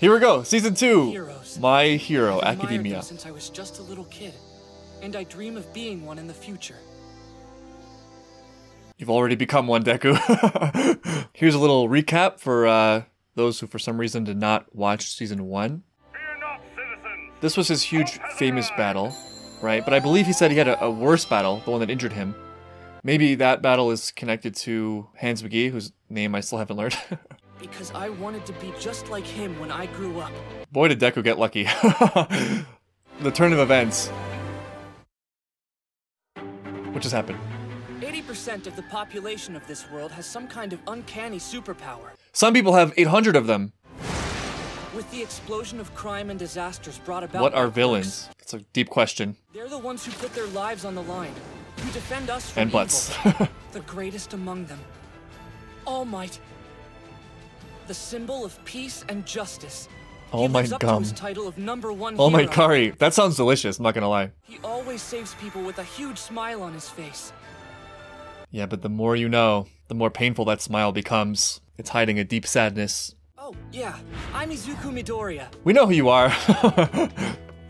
Here we go, season two. Heroes. My Hero I've admired them Academia. Since I was just a little kid, and I dream of being one in the future. You've already become one, Deku. Here's a little recap for uh, those who, for some reason, did not watch season one. Not. This was his huge, famous battle, right? But I believe he said he had a, a worse battle, the one that injured him. Maybe that battle is connected to Hans McGee, whose name I still haven't learned. Because I wanted to be just like him when I grew up. Boy, did Deku get lucky. the turn of events. What just happened? 80% of the population of this world has some kind of uncanny superpower. Some people have 800 of them. With the explosion of crime and disasters brought about What are villains? It's a deep question. They're the ones who put their lives on the line, who defend us from And butts. the greatest among them, All Might, the symbol of peace and justice. Oh he lives gum. title of number one Oh my. Kari, that sounds delicious, I'm not gonna lie. He always saves people with a huge smile on his face. Yeah, but the more you know, the more painful that smile becomes. It's hiding a deep sadness. Oh, yeah, I'm Izuku Midoriya. We know who you are.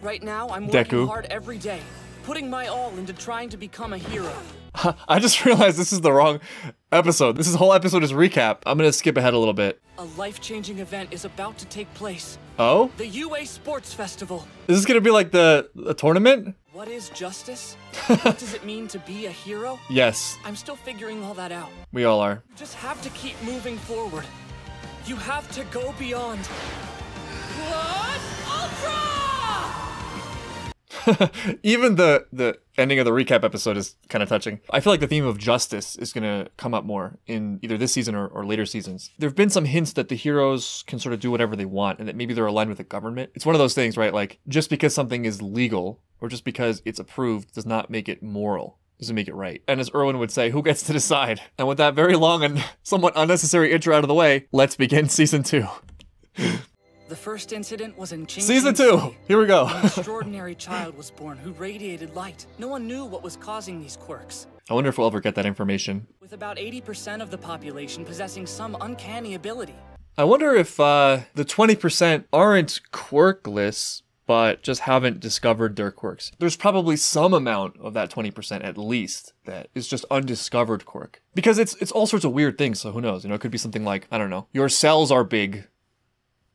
Right now, I'm Deku. working hard every day, putting my all into trying to become a hero. I just realized this is the wrong episode. This is, whole episode is recap. I'm gonna skip ahead a little bit. A life-changing event is about to take place. Oh? The UA Sports Festival. Is this gonna be like the, the tournament? What is justice? what does it mean to be a hero? Yes, I'm still figuring all that out. we all are. You just have to keep moving forward. You have to go beyond. Plus Ultra! Even the the ending of the recap episode is kind of touching. I feel like the theme of justice is going to come up more in either this season or, or later seasons. There have been some hints that the heroes can sort of do whatever they want and that maybe they're aligned with the government. It's one of those things, right? Like just because something is legal or just because it's approved does not make it moral. Doesn't make it right. And as Erwin would say, who gets to decide? And with that very long and somewhat unnecessary intro out of the way, let's begin season two. The first incident was in Qing Season Qing two. Here we go. An extraordinary child was born who radiated light. No one knew what was causing these quirks. I wonder if we'll ever get that information. With about 80% of the population possessing some uncanny ability. I wonder if uh, the 20% aren't quirkless, but just haven't discovered their quirks. There's probably some amount of that 20% at least that is just undiscovered quirk. Because it's it's all sorts of weird things, so who knows? You know, it could be something like, I don't know, your cells are big.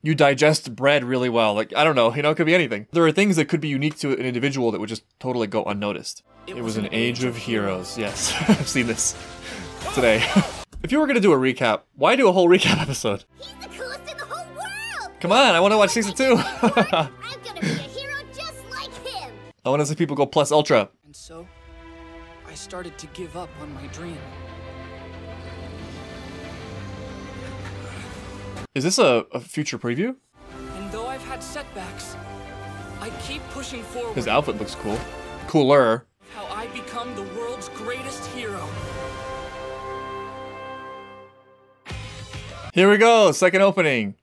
You digest bread really well. Like, I don't know, you know, it could be anything. There are things that could be unique to an individual that would just totally go unnoticed. It, was, an age of heroes. Yes, I've seen this today. if you were gonna do a recap, why do a whole recap episode? He's the coolest in the whole world! Come on, I want to watch season two. I'm gonna be a hero just like him! I want to see people go plus ultra. And so, I started to give up on my dream. Is this a, a future preview? And though I've had setbacks, I keep pushing forward. His outfit looks cool. Cooler. How I become the world's greatest hero. Here we go, second opening.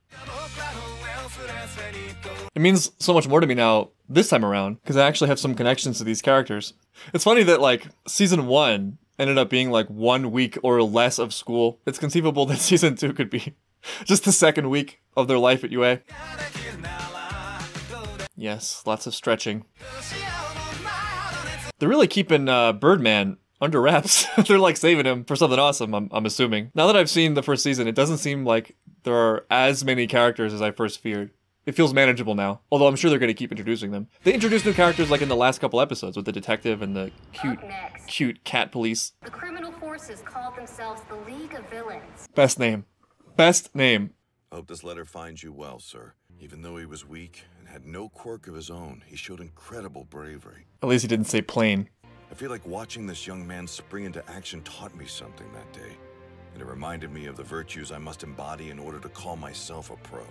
It means so much more to me now this time around because I actually have some connections to these characters. It's funny that like season one ended up being like one week or less of school. It's conceivable that season two could be just the second week of their life at UA. Yes, lots of stretching. They're really keeping uh, Birdman under wraps. They're like saving him for something awesome, I'm, I'm assuming. Now that I've seen the first season, it doesn't seem like there are as many characters as I first feared. It feels manageable now, although I'm sure they're going to keep introducing them. They introduced new characters like in the last couple episodes with the detective and the cute, cute cat police. The criminal forces called themselves the League of Villains. Best name. Best name. Hope this letter finds you well, sir. Even though he was weak and had no quirk of his own, he showed incredible bravery. At least he didn't say plain. I feel like watching this young man spring into action taught me something that day. And it reminded me of the virtues I must embody in order to call myself a pro.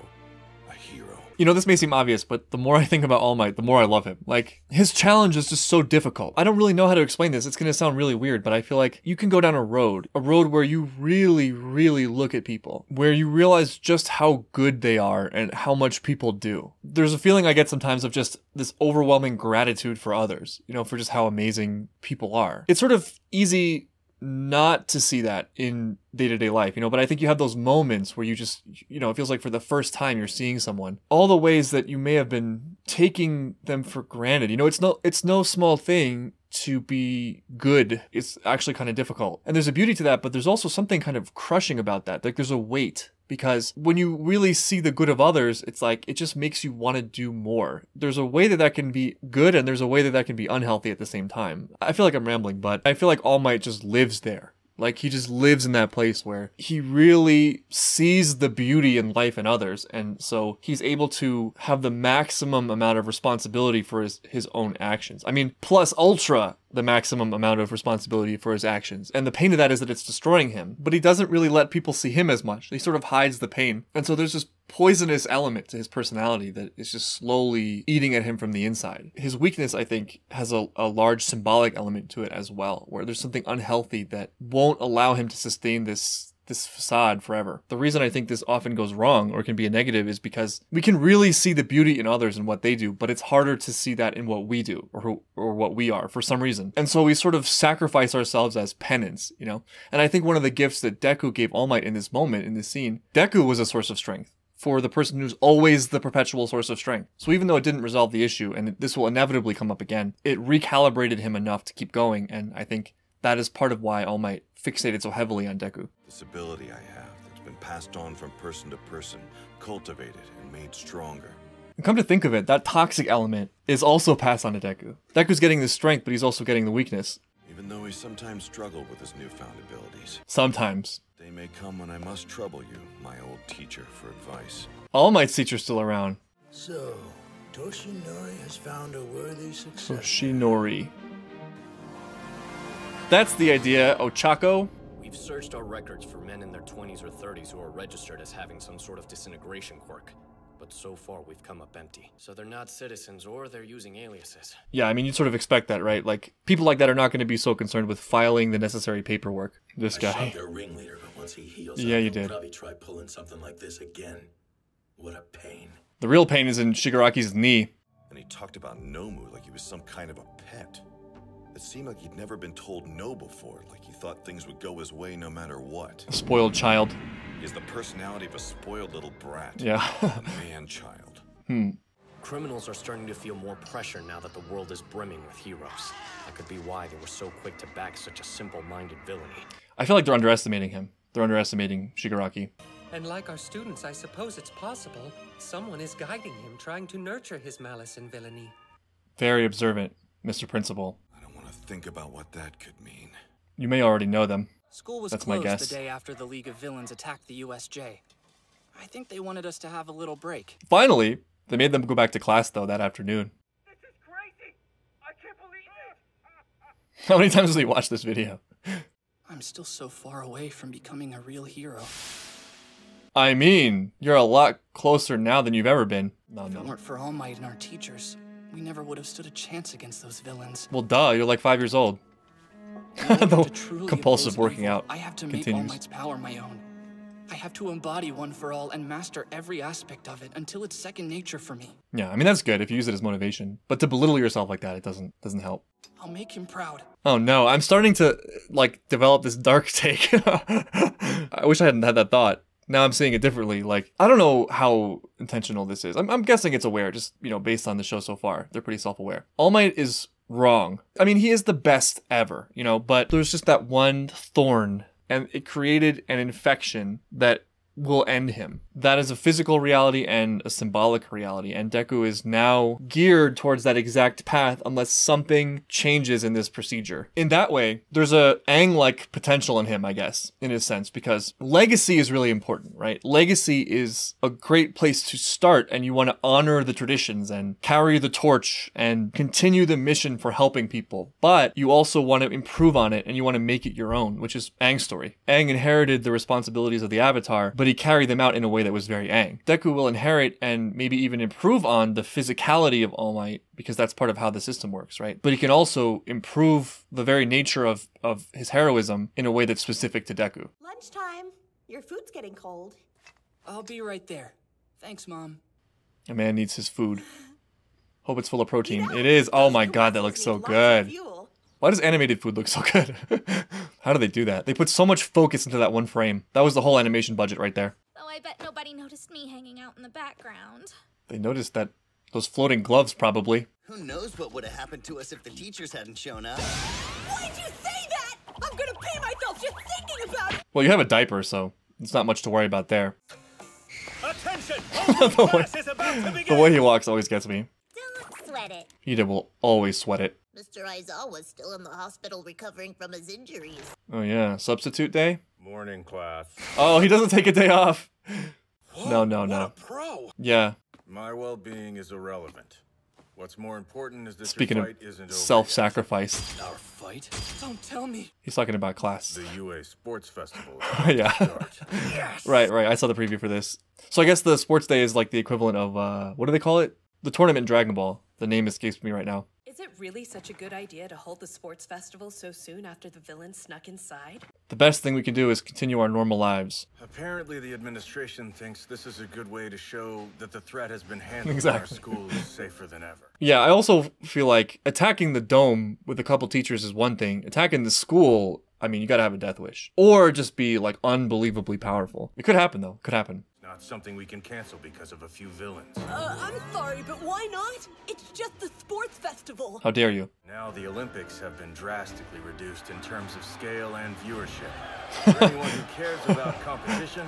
A hero. You know, this may seem obvious, but the more I think about All Might, the more I love him. Like, his challenge is just so difficult. I don't really know how to explain this. It's gonna sound really weird, but I feel like you can go down a road, a road where you really, really look at people, where you realize just how good they are and how much people do. There's a feeling I get sometimes of just this overwhelming gratitude for others, you know, for just how amazing people are. It's sort of easy not to see that in day to day life, you know, but I think you have those moments where you just, you know, it feels like for the first time you're seeing someone. All the ways that you may have been taking them for granted. You know, it's no, it's no small thing to be good it's actually kind of difficult. And there's a beauty to that, but there's also something kind of crushing about that. Like there's a weight because when you really see the good of others, it's like it just makes you want to do more. There's a way that that can be good and there's a way that that can be unhealthy at the same time. I feel like I'm rambling, but I feel like All Might just lives there. Like he just lives in that place where he really sees the beauty in life and others. And so he's able to have the maximum amount of responsibility for his, his own actions. I mean, plus ultra the maximum amount of responsibility for his actions. And the pain of that is that it's destroying him. But he doesn't really let people see him as much. He sort of hides the pain. And so there's this poisonous element to his personality that is just slowly eating at him from the inside. His weakness, I think, has a, a large symbolic element to it as well, where there's something unhealthy that won't allow him to sustain this this facade forever. The reason I think this often goes wrong or can be a negative is because we can really see the beauty in others and what they do, but it's harder to see that in what we do or who, or what we are for some reason. And so we sort of sacrifice ourselves as penance, you know? And I think one of the gifts that Deku gave All Might in this moment, in this scene, Deku was a source of strength for the person who's always the perpetual source of strength. So even though it didn't resolve the issue, and this will inevitably come up again, it recalibrated him enough to keep going, and I think that is part of why All Might fixated so heavily on Deku. This ability I have that's been passed on from person to person, cultivated and made stronger. And come to think of it, that toxic element is also passed on to Deku. Deku's getting the strength, but he's also getting the weakness. Even though he sometimes struggled with his newfound abilities. Sometimes. They may come when I must trouble you, my old teacher, for advice. All Might's teacher's still around. So, Toshinori has found a worthy successor. Toshinori. That's the idea, oh, Ochaco. We've searched our records for men in their 20s or 30s who are registered as having some sort of disintegration quirk. But so far, we've come up empty. So they're not citizens or they're using aliases. Yeah, I mean, you'd sort of expect that, right? Like, people like that are not going to be so concerned with filing the necessary paperwork. This I guy. shot their ringleader, but once he heals Yeah, up, you did. probably try pulling something like this again. What a pain. The real pain is in Shigaraki's knee. And he talked about Nomu like he was some kind of a pet. It seemed like he'd never been told no before, like he thought things would go his way no matter what. A spoiled child. He has the personality of a spoiled little brat. Yeah. a man child. hmm. Criminals are starting to feel more pressure now that the world is brimming with heroes. That could be why they were so quick to back such a simple minded villainy. I feel like they're underestimating him. They're underestimating Shigaraki. And like our students, I suppose it's possible someone is guiding him, trying to nurture his malice and villainy. Very observant, Mr. Principal. Think about what that could mean. You may already know them. School was That's my closed guess. the day after the League of Villains attacked the USJ. I think they wanted us to have a little break. Finally, they made them go back to class, though, that afternoon. This is crazy! I can't believe it! How many times has he watched this video? I'm still so far away from becoming a real hero. I mean, you're a lot closer now than you've ever been. No, If it weren't for All Might and our teachers, we never would have stood a chance against those villains. Well, duh, you're like five years old. The compulsive working evil, out I have to make All. Might's power my own. I have to embody one for all and master every aspect of it until it's second nature for me. Yeah, I mean that's good if you use it as motivation, but to belittle yourself like that, it doesn't doesn't help. I'll make him proud. Oh no, I'm starting to like develop this dark take. I wish I hadn't had that thought. Now I'm seeing it differently. Like I don't know how intentional this is. I'm, I'm guessing it's aware, just you know, based on the show so far. They're pretty self-aware. All Might is wrong. I mean, he is the best ever, you know, but there's just that one thorn, and it created an infection that will end him. That is a physical reality and a symbolic reality, and Deku is now geared towards that exact path unless something changes in this procedure. In that way, there's a Aang-like potential in him, I guess, in a sense, because legacy is really important, right? Legacy is a great place to start, and you want to honor the traditions and carry the torch and continue the mission for helping people. But you also want to improve on it and you want to make it your own, which is Aang's story. Aang inherited the responsibilities of the Avatar, but he carried them out in a way that was very Aang. Deku will inherit and maybe even improve on the physicality of All Might because that's part of how the system works, right? But he can also improve the very nature of, of his heroism in a way that's specific to Deku. Lunchtime. Your food's getting cold. I'll be right there. Thanks, Mom. A man needs his food. Hope it's full of protein. You know, It is. Oh my god, that looks so need lots of good. fuel. Why does animated food look so good? How do they do that? They put so much focus into that one frame. That was the whole animation budget right there. Oh, I bet nobody noticed me hanging out in the background. They noticed that those floating gloves probably. Who knows what would have happened to us if the teachers hadn't shown up? Why'd you say that? I'm gonna pee myself just thinking about it. Well, you have a diaper, so it's not much to worry about there. Attention! the, way, the way he walks always gets me. Don't sweat it. Ida will always sweat it. Mr. Aizawa's still in the hospital recovering from his injuries. Oh yeah, substitute day? Morning class. Oh, he doesn't take a day off. no, no, no. pro. Yeah. My well-being is irrelevant. What's more important is that Speaking your of isn't self-sacrifice, Our fight? Don't tell me. he's talking about class. The UA Sports Festival. yeah. yes. Right, right. I saw the preview for this. So I guess the sports day is like the equivalent of uh what do they call it? The tournament in Dragon Ball. The name escapes me right now. Is it really such a good idea to hold the sports festival so soon after the villain snuck inside? The best thing we can do is continue our normal lives. Apparently, the administration thinks this is a good way to show that the threat has been handled Exactly. and our school is safer than ever. Yeah, I also feel like attacking the dome with a couple teachers is one thing. Attacking the school, I mean, you gotta have a death wish. Or just be like unbelievably powerful. It could happen though. Could happen. Not something we can cancel because of a few villains. Uh, I'm sorry, but why not? It's just the sports festival. How dare you? Now the Olympics have been drastically reduced in terms of scale and viewership. For anyone who cares about competition,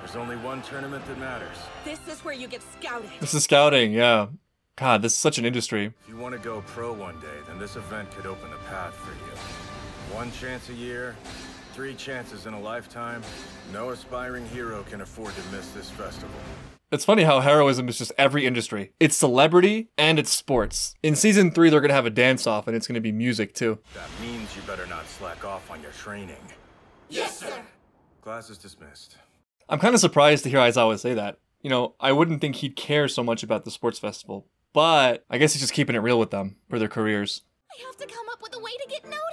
there's only one tournament that matters. This is where you get scouted. This is scouting, yeah. God, this is such an industry. If you want to go pro one day, then this event could open the path for you. One chance a year, three chances in a lifetime. No aspiring hero can afford to miss this festival. It's funny how heroism is just every industry. It's celebrity and it's sports. In season three, they're gonna have a dance off and it's gonna be music too. That means you better not slack off on your training. Yes, sir. Class is dismissed. I'm kind of surprised to hear Aizawa say that. You know, I wouldn't think he'd care so much about the sports festival, but I guess he's just keeping it real with them for their careers. I have to come up with a way to get noticed.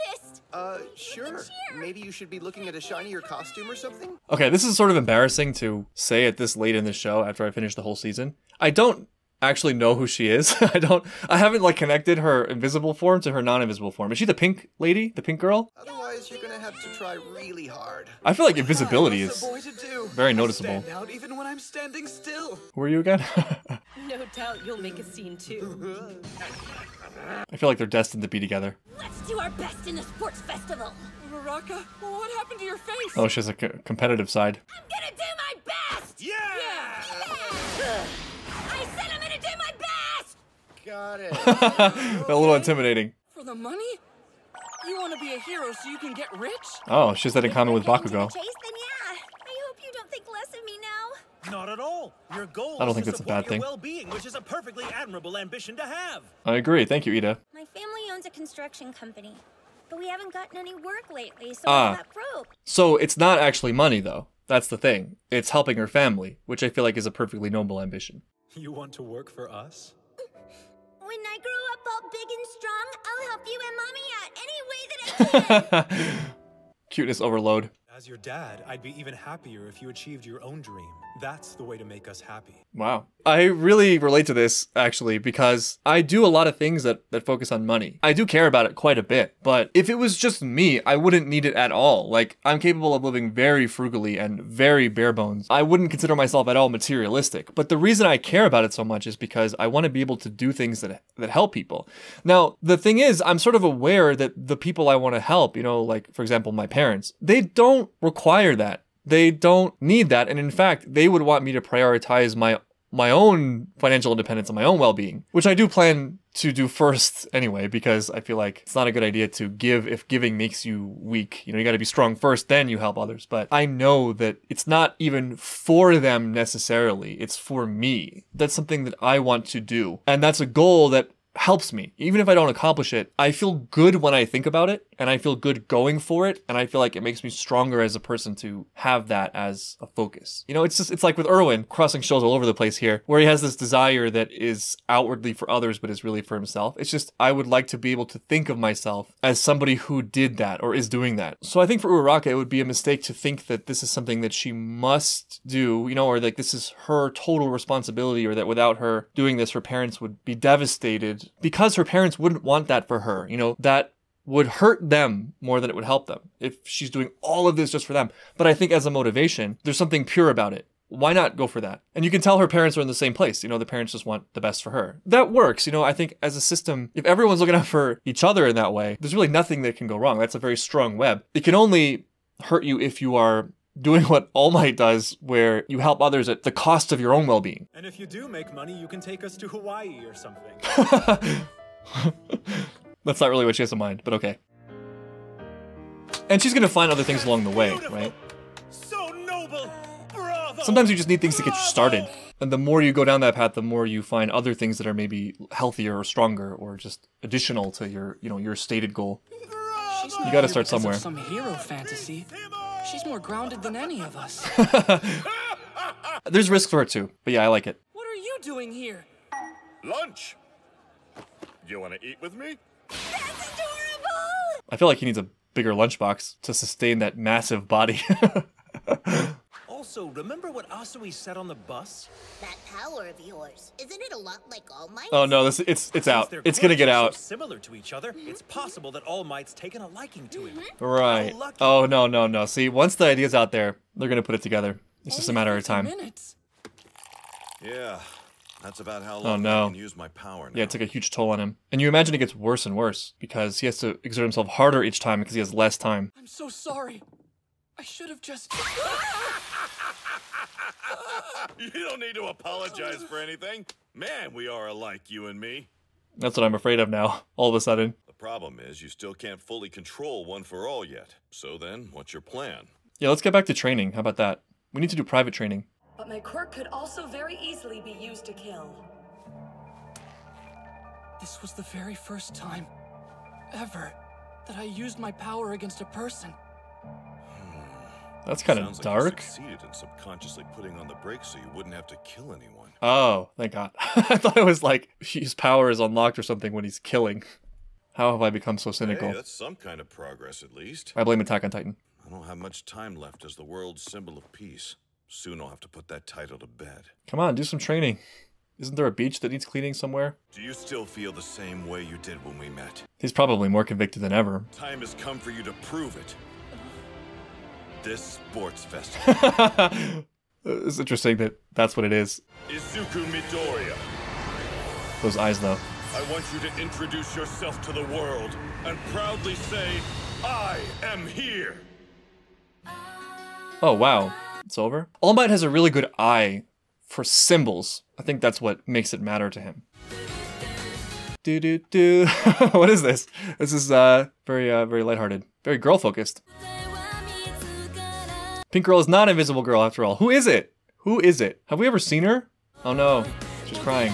Uh, sure. Maybe you should be looking at a shinier costume or something? Okay, this is sort of embarrassing to say at this late in the show after I finished the whole season. I don't actually know who she is. I don't I haven't like connected her invisible form to her non-invisible form. Is she the pink lady? The pink girl? Otherwise, you're gonna have to try really hard. I feel like invisibility is a boy to do? very noticeable. Stand out even when I'm standing still. Who are you again? No doubt you'll make a scene too. I feel like they're destined to be together. Let's do our best in the sports festival. Uraraka, what happened to your face? Oh, she has a competitive side. I'm gonna do my best. Yeah! I Got it. a little intimidating. For the money? You want to be a hero so you can get rich? Oh, she has that in common with Bakugo. Chase, then yeah. I hope you don't think less of me now. Not at all. Your goal I don't is think to that's a bad thing. your well-being, which is a perfectly admirable ambition to have. I agree. Thank you, Ida. My family owns a construction company, but we haven't gotten any work lately, so Ah. I got broke. So it's not actually money, though. That's the thing. It's helping her family, which I feel like is a perfectly noble ambition. You want to work for us? When I grow up all big and strong, I'll help you and mommy out any way that I can. Cuteness overload. As your dad, I'd be even happier if you achieved your own dream. That's the way to make us happy. Wow. I really relate to this actually because I do a lot of things that, that focus on money. I do care about it quite a bit, but if it was just me, I wouldn't need it at all. Like, I'm capable of living very frugally and very bare bones. I wouldn't consider myself at all materialistic, but the reason I care about it so much is because I want to be able to do things that, that help people. Now, the thing is, I'm sort of aware that the people I want to help, you know, like, for example, my parents, they don't require that. They don't need that. And in fact they would want me to prioritize my my own financial independence and my own well-being which i do plan to do first anyway because i feel like it's not a good idea to give if giving makes you weak. You know you got to be strong first then you help others. But i know that it's not even for them necessarily. It's for me. That's something that i want to do. And that's a goal that helps me. Even if I don't accomplish it, I feel good when I think about it and I feel good going for it. And I feel like it makes me stronger as a person to have that as a focus. You know, it's just, it's like with Erwin crossing shows all over the place here, where he has this desire that is outwardly for others, but is really for himself. It's just, I would like to be able to think of myself as somebody who did that or is doing that. So I think for Uraraka, it would be a mistake to think that this is something that she must do, you know, or like this is her total responsibility, or that without her doing this, her parents would be devastated because her parents wouldn't want that for her. You know, that would hurt them more than it would help them if she's doing all of this just for them. But I think as a motivation, there's something pure about it. Why not go for that? And you can tell her parents are in the same place. You know, the parents just want the best for her. That works. You know, I think as a system, if everyone's looking out for each other in that way, there's really nothing that can go wrong. That's a very strong web. It can only hurt you if you are doing what All Might does, where you help others at the cost of your own well being. And if you do make money, you can take us to Hawaii or something. That's not really what she has in mind, but okay. And she's gonna find other things along the way, right? So noble! Bravo! Sometimes you just need things to get you started. And the more you go down that path, the more you find other things that are maybe healthier or stronger or just additional to your, you know, your stated goal. She's You gotta start somewhere. Some hero fantasy. She's more grounded than any of us. There's risk for it too, but yeah, I like it. what are you doing here? Lunch! You want to eat with me? That's adorable! I feel like he needs a bigger lunchbox to sustain that massive body. Also, remember what Asui said on the bus? That power of yours, isn't it a lot like All Might? oh no, this it's it's out. It's gonna quirks get are out. So similar to each other, it's mm-hmm. possible that All Might's taken a liking to him. Mm-hmm. Right. Oh no no no. See, once the idea's out there, they're gonna put it together. It's just a matter of time. Minutes. Yeah, that's about how Oh no. I can use my power now. Yeah, it took a huge toll on him. And you imagine it gets worse and worse because he has to exert himself harder each time because he has less time. I'm so sorry. I should have just. You don't need to apologize for anything. Man, we are alike, you and me. That's what I'm afraid of now, all of a sudden. The problem is you still can't fully control one for all yet. So then, what's your plan? Yeah, let's get back to training. How about that? We need to do private training. But my quirk could also very easily be used to kill. This was the very first time, ever, that I used my power against a person. That's kind of dark. Like succeeded in subconsciously putting on the brakes so you wouldn't have to kill anyone. Oh, thank God. I thought it was like his power is unlocked or something when he's killing. How have I become so cynical? Hey, that's some kind of progress at least. I blame Attack on Titan. I don't have much time left as the world's symbol of peace. Soon I'll have to put that title to bed. Come on, do some training. Isn't there a beach that needs cleaning somewhere? Do you still feel the same way you did when we met? He's probably more convicted than ever. Time has come for you to prove it. This sports festival. it's interesting that that's what it is. Izuku Midoriya. Those eyes, though. I want you to introduce yourself to the world and proudly say, I am here. Oh, wow. It's over? All Might has a really good eye for symbols. I think that's what makes it matter to him. Do do do. what is this? This is uh very uh very lighthearted, very girl focused. Pink Girl is not Invisible Girl after all. Who is it? Who is it? Have we ever seen her? Oh no, she's crying,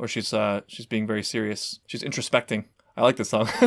or she's uh she's being very serious. She's introspecting. I like this song.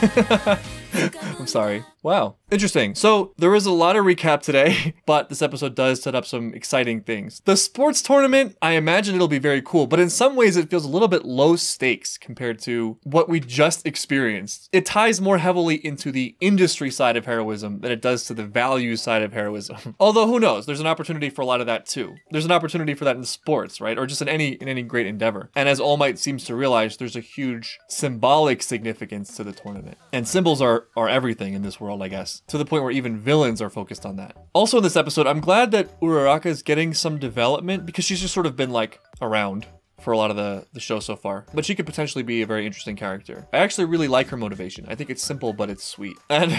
I'm sorry. Wow. Interesting. So there was a lot of recap today, but this episode does set up some exciting things. The sports tournament, I imagine it'll be very cool, but in some ways it feels a little bit low stakes compared to what we just experienced. It ties more heavily into the industry side of heroism than it does to the value side of heroism. Although who knows? There's an opportunity for a lot of that too. There's an opportunity for that in sports, right? Or just in any in any great endeavor. And as All Might seems to realize, there's a huge symbolic significance to the tournament. And symbols are are everything in this world, I guess. To the point where even villains are focused on that. Also in this episode, I'm glad that Uraraka is getting some development because she's just sort of been like around for a lot of the, the show so far. But she could potentially be a very interesting character. I actually really like her motivation. I think it's simple, but it's sweet. And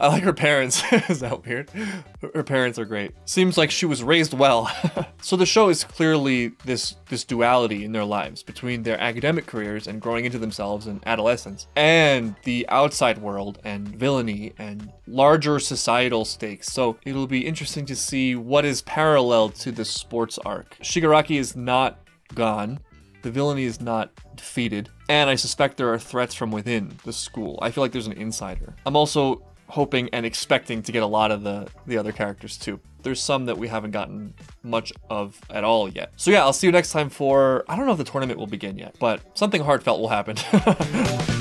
I like her parents. is that weird? Her parents are great. Seems like she was raised well. so the show is clearly this this duality in their lives between their academic careers and growing into themselves in adolescence and the outside world and villainy and larger societal stakes. So it'll be interesting to see what is parallel to the sports arc. Shigaraki is not gone. The villainy is not defeated. And I suspect there are threats from within the school. I feel like there's an insider. I'm also hoping and expecting to get a lot of the, the other characters too. There's some that we haven't gotten much of at all yet. So yeah, I'll see you next time for, I don't know if the tournament will begin yet, but something heartfelt will happen.